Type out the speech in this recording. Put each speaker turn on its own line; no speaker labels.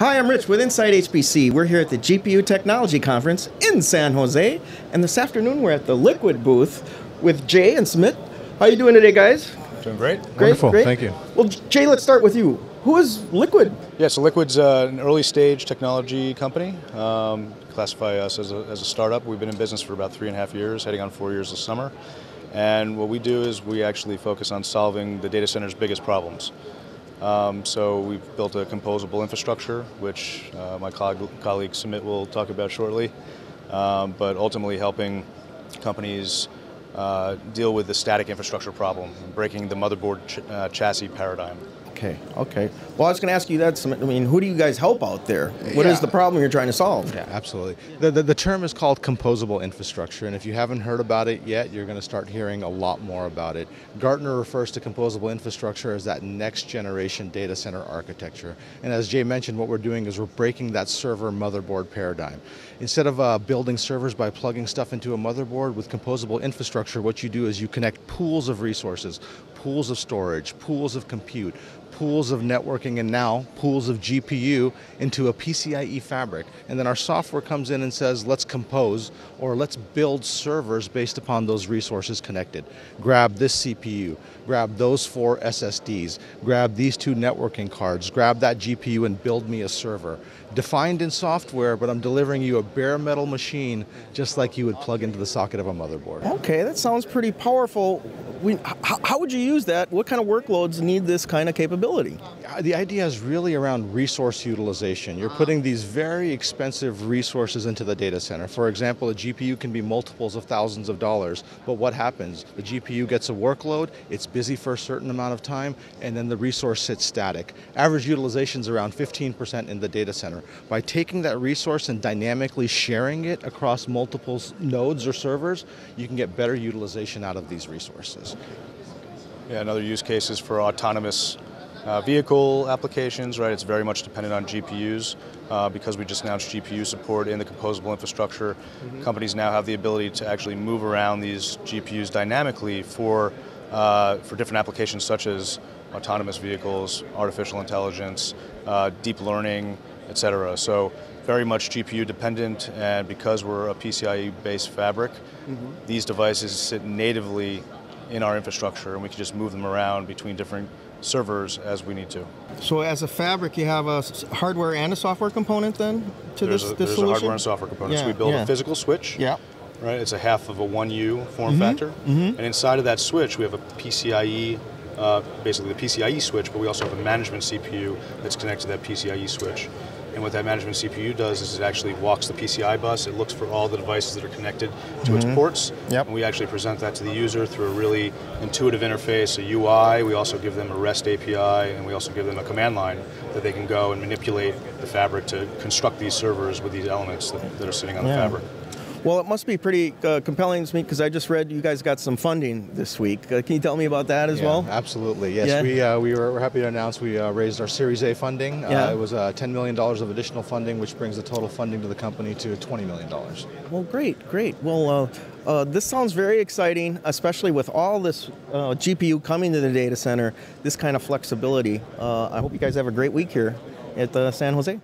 Hi, I'm Rich with Inside HPC. We're here at the GPU Technology Conference in San Jose, and this afternoon we're at the Liqid booth with Jay and Sumit. How you doing today, guys?
Doing great.
Great,
Wonderful,
great.
thank you.
Well, Jay, let's start with you. Who is Liqid?
Yeah, so Liqid's uh, an early stage technology company. Um, classify us as a, as a startup. We've been in business for about three and a half years, heading on four years this summer. And what we do is we actually focus on solving the data center's biggest problems. Um, so we've built a composable infrastructure, which uh, my colleague, colleague Sumit will talk about shortly, um, but ultimately helping companies uh, deal with the static infrastructure problem, breaking the motherboard ch uh, chassis paradigm.
Okay, okay. Well, I was going to ask you that. I mean, who do you guys help out there? What is
Yeah.
the problem you're trying to solve?
Yeah, absolutely. The, the, the term is called composable infrastructure, and if you haven't heard about it yet, you're going to start hearing a lot more about it. Gartner refers to composable infrastructure as that next generation data center architecture. And as Jay mentioned, what we're doing is we're breaking that server motherboard paradigm. Instead of uh, building servers by plugging stuff into a motherboard with composable infrastructure, what you do is you connect pools of resources, pools of storage, pools of compute, pools of networking and now pools of GPU into a PCIe fabric. And then our software comes in and says, let's compose or let's build servers based upon those resources connected. Grab this CPU, grab those four SSDs, grab these two networking cards, grab that GPU and build me a server. Defined in software, but I'm delivering you a bare metal machine just like you would plug into the socket of a motherboard.
Okay, that sounds pretty powerful. We, how, how would you use that? What kind of workloads need this kind of capability?
Uh, The idea is really around resource utilization. You're putting these very expensive resources into the data center. For example, a GPU can be multiples of thousands of dollars, but what happens? The GPU gets a workload, it's busy for a certain amount of time, and then the resource sits static. Average utilization is around 15% in the data center. By taking that resource and dynamically sharing it across multiple nodes or servers, you can get better utilization out of these resources.
Yeah, another use case is for autonomous uh, vehicle applications, right? It's very much dependent on GPUs. Uh, because we just announced GPU support in the composable infrastructure, companies now have the ability to actually move around these GPUs dynamically for, uh, for different applications such as autonomous vehicles, artificial intelligence, uh, deep learning, et cetera. So very much GPU dependent, and because we're a PCIe-based fabric, these devices sit natively in our infrastructure, and we can just move them around between different servers as we need to.
So, as a fabric, you have a hardware and a software component then to
There's,
this,
a,
this
there's a hardware and software component. so we build
yeah.
a physical switch.
Yeah.
Right. It's a half of a 1U form
Mm-hmm.
factor, and inside of that switch we have a PCIe, uh, basically the PCIe switch, but we also have a management CPU that's connected to that PCIe switch. And what that management CPU does is it actually walks the PCI bus. It looks for all the devices that are connected to its ports.
Mm-hmm. Yep.
And we actually present that to the user through a really intuitive interface, a UI. We also give them a REST API, and we also give them a command line that they can go and manipulate the fabric to construct these servers with these elements that, that are sitting on the fabric.
Well, it must be pretty uh, compelling to me because I just read you guys got some funding this week. Uh, can you tell me about that as
Yeah,
well?
Absolutely, yes.
Yeah.
We, uh, we were we're happy to announce we uh, raised our Series A funding.
Yeah.
Uh, it was uh, $10 million of additional funding, which brings the total funding to the company to $20 million.
Well, great, great. Well, uh, uh, this sounds very exciting, especially with all this uh, GPU coming to the data center, this kind of flexibility. Uh, I hope you guys have a great week here at San Jose.